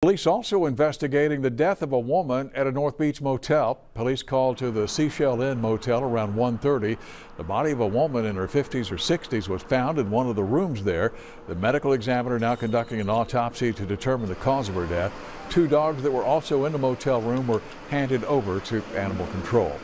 Police also investigating the death of a woman at a North Beach motel. Police called to the Sea Shell Inn motel around 1.30. The body of a woman in her 50s or 60s was found in one of the rooms there. The medical examiner now conducting an autopsy to determine the cause of her death. Two dogs that were also in the motel room were handed over to animal control.